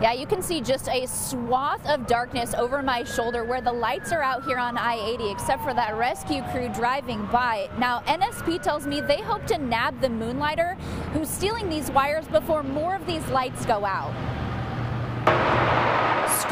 Yeah, you can see just a swath of darkness over my shoulder where the lights are out here on I-80 except for that rescue crew driving by. Now, NSP tells me they hope to nab the moonlighter who's stealing these wires before more of these lights go out.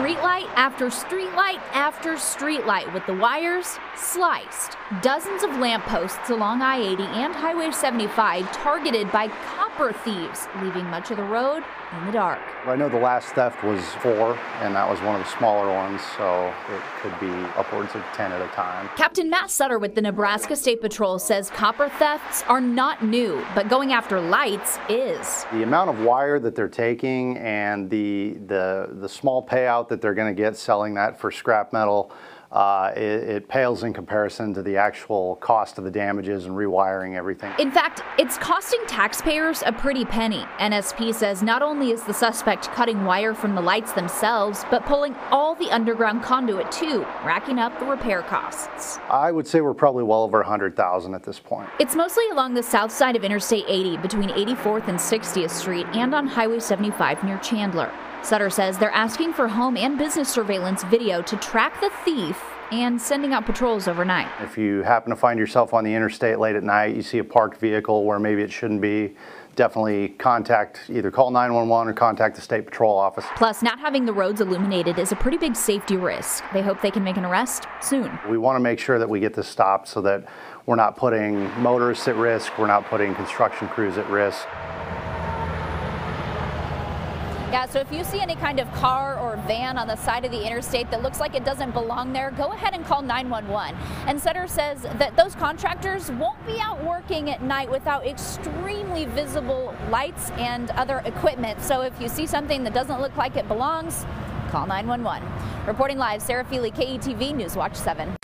Streetlight after streetlight after streetlight with the wires sliced. Dozens of lampposts along I 80 and Highway 75 targeted by copper thieves, leaving much of the road in the dark. I know the last theft was four, and that was one of the smaller ones, so it could be upwards of 10 at a time. Captain Matt Sutter with the Nebraska State Patrol says copper thefts are not new, but going after lights is. The amount of wire that they're taking and the, the, the small payout that they're going to get selling that for scrap metal uh, it, it, pales in comparison to the actual cost of the damages and rewiring everything. In fact, it's costing taxpayers a pretty penny. NSP says not only is the suspect cutting wire from the lights themselves, but pulling all the underground conduit too, racking up the repair costs. I would say we're probably well over 100,000 at this point. It's mostly along the south side of Interstate 80 between 84th and 60th Street and on Highway 75 near Chandler. Sutter says they're asking for home and business surveillance video to track the thief and sending out patrols overnight. If you happen to find yourself on the interstate late at night, you see a parked vehicle where maybe it shouldn't be, definitely contact, either call 911 or contact the state patrol office. Plus, not having the roads illuminated is a pretty big safety risk. They hope they can make an arrest soon. We want to make sure that we get this stopped so that we're not putting motorists at risk, we're not putting construction crews at risk. Yeah, so if you see any kind of car or van on the side of the interstate that looks like it doesn't belong there, go ahead and call 911. And Sutter says that those contractors won't be out working at night without extremely visible lights and other equipment. So if you see something that doesn't look like it belongs, call 911. Reporting live, Sarah Feely, KETV News Watch 7.